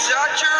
Shut your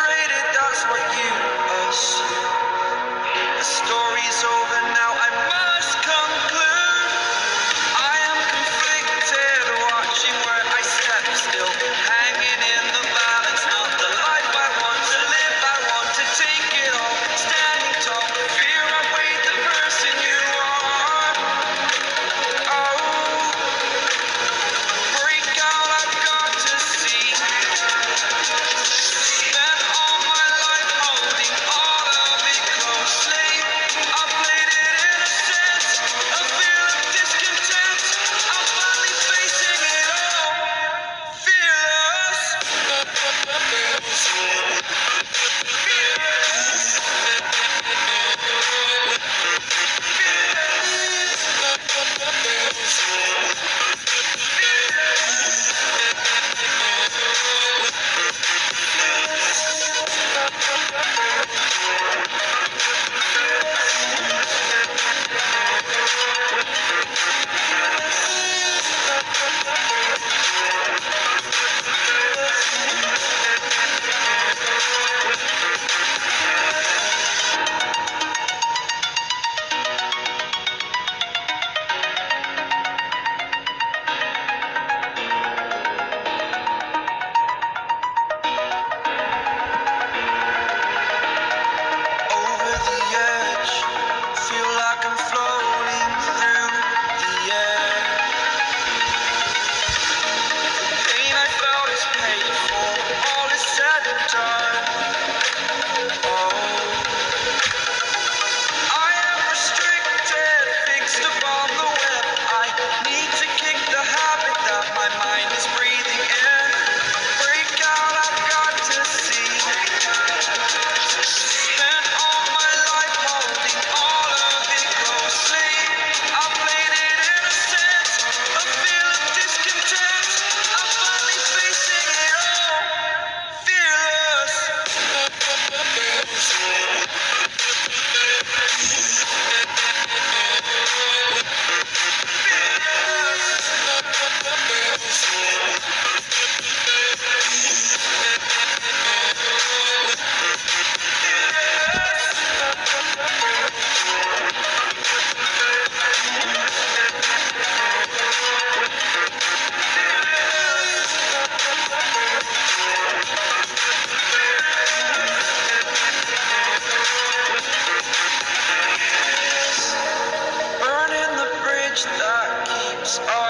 us